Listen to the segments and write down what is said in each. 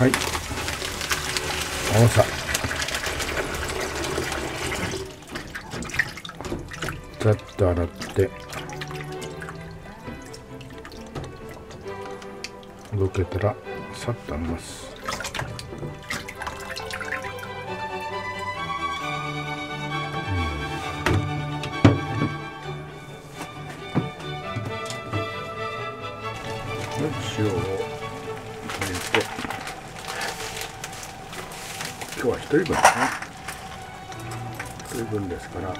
はい。青さざっと洗って。ほどけたらさっと洗います。塩を入れて。今日は一人分ですね一人分ですから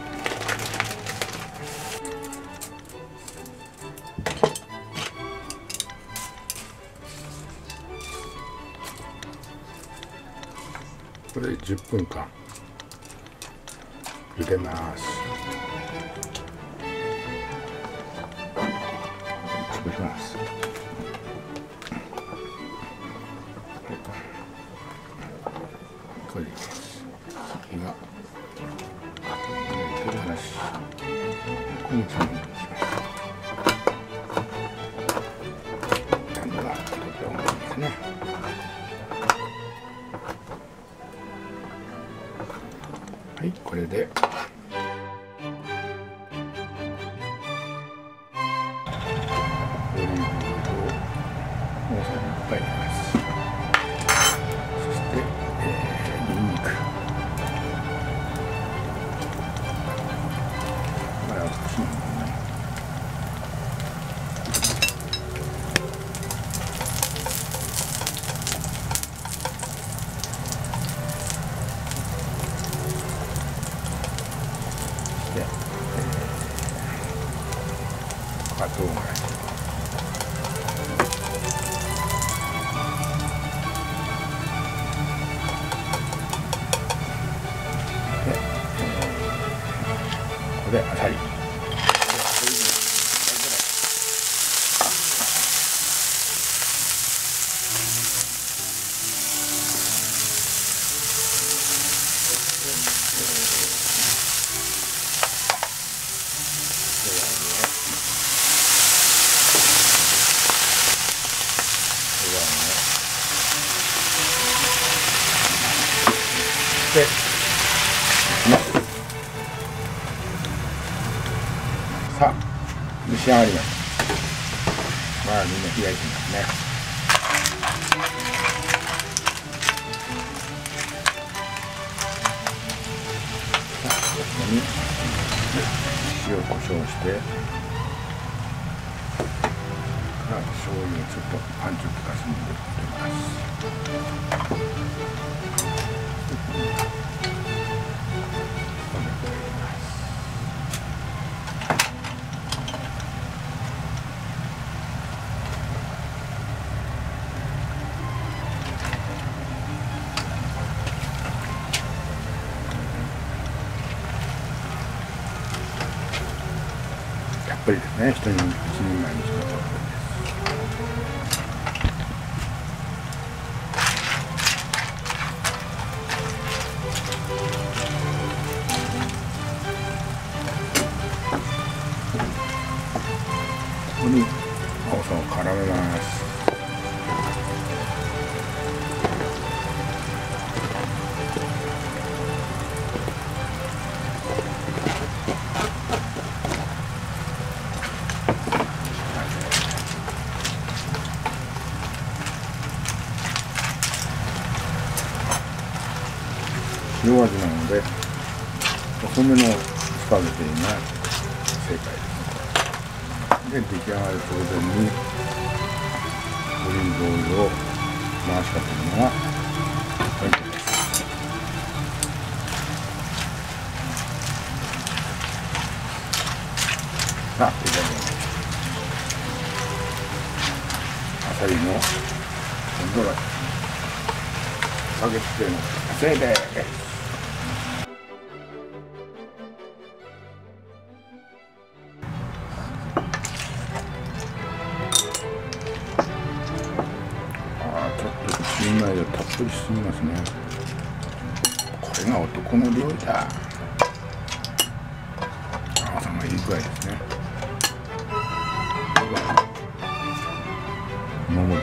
これ10分間茹でます潰しますこれ。です先が取り離しこのつまみこであさり。で蒸し上がり。ましたまあみんな開いてますね。さあここに塩コショウして。から醤油をちょっとパンチを効かせて入れます。ぷりですね一人一人前にしてたっぷりですここに青さを絡めます。塩味なので遅めのスパゲティが正解です。で出来上がる直前にオリーブオイルを回しかけるのがポイントです。さあ出来上がりましたあさりの温度がスパゲッティの完成です。ちょっと一人前でたっぷりしすぎますね。これが男の料理だ。甘さんがいい具合ですね。もも